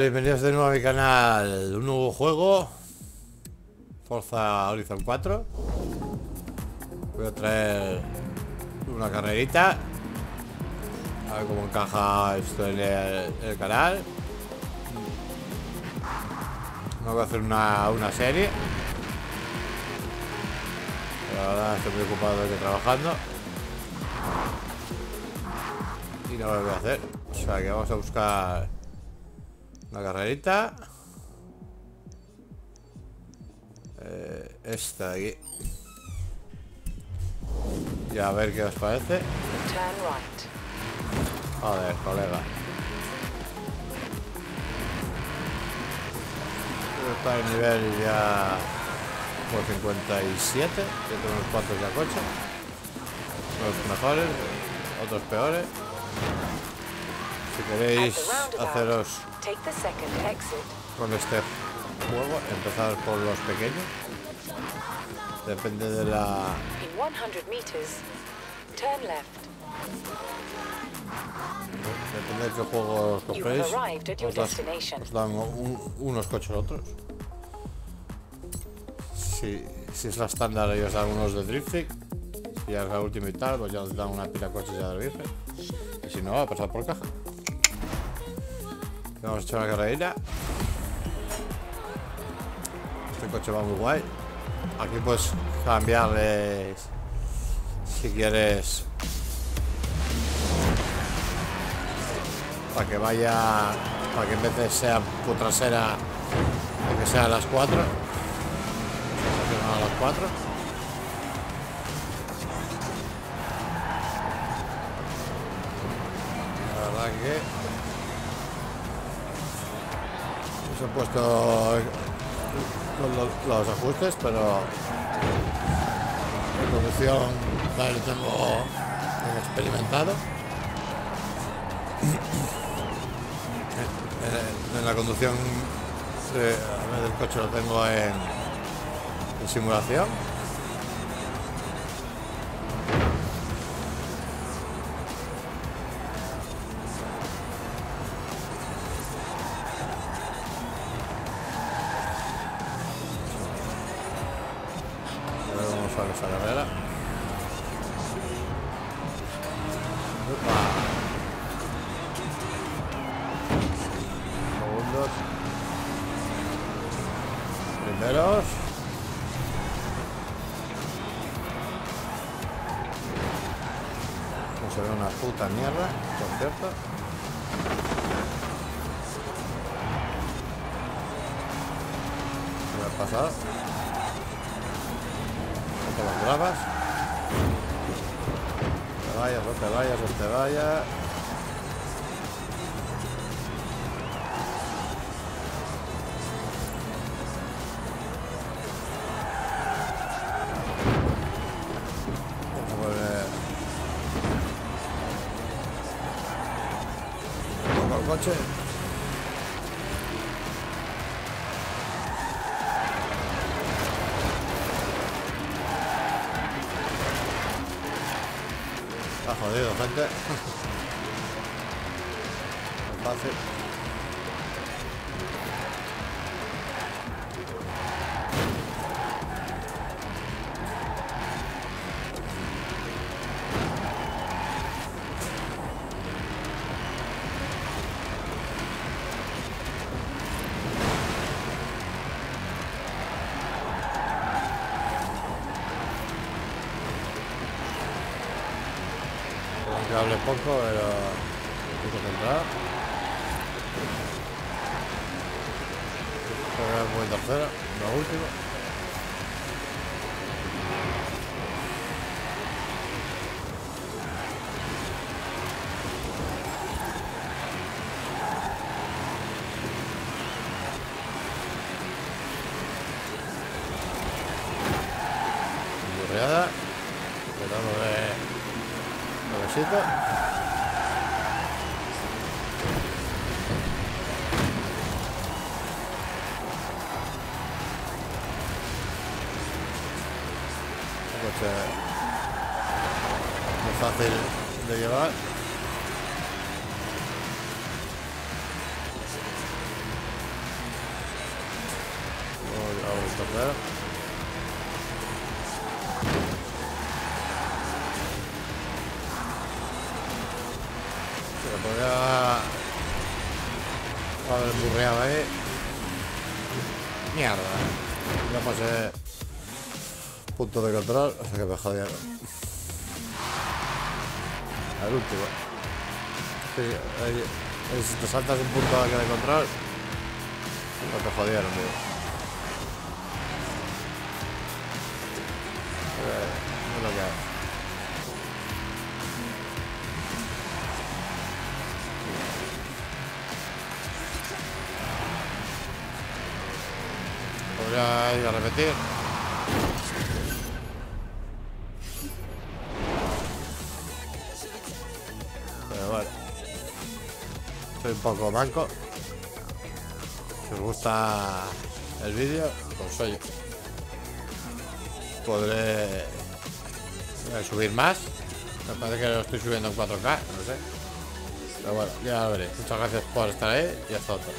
Bienvenidos de nuevo a mi canal, un nuevo juego. Forza Horizon 4 Voy a traer una carrerita. A ver cómo encaja esto en el, canal. No voy a hacer una, una serie. La verdad estoy muy ocupado de que trabajando. Y no lo voy a hacer. O sea que vamos a buscar una carrerita. Eh, esta de aquí. Y a ver qué os parece. Joder, colega. Está el nivel ya por 57. Que tengo unos cuantos ya coche. Unos mejores, otros peores. Si queréis haceros con este juego, empezar por los pequeños. Depende de la... Depende de qué juego os compréis. Os, dan unos coches otros. Si, si es la estándar ellos dan unos de drifting. Si es la última y tal, pues ya os dan una pila de coches ya de virgen. Y si no, va a pasar por caja. Vamos a echar una carrera. Este coche va muy guay. Aquí puedes cambiarles si quieres para que vaya para que en vez de sea tu trasera que sea a las 4 a las 4 la verdad que he puesto los, ajustes, pero en conducción vale, tengo experimentado. En, la conducción del coche lo tengo en simulación. Esa carrera. Segundos. Primeros. No se ve una puta mierda, por cierto. ¿Qué las bravas. No te vayas, no te vayas, no te vayas. el coche. Jodido, gente. Fácil. Que hable poco, pero estoy concentrado. Voy tercera, la última. necesito. Pues, eh, Muy fácil de llevar. Voy a. Lo podría haber burreado ahí. Mierda. Ya pasé punto de control, o sea que me jodieron. Al último. Sí, si te saltas un punto de control, no te jodieron, tío. Eh, lo que hay. Podría ir a repetir. Pero bueno. Soy un poco manco. Si os gusta el vídeo, pues oye. Podré subir más. Me parece que lo estoy subiendo en 4K, no sé. Pero bueno, ya lo veréis. Muchas gracias por estar ahí y hasta otro.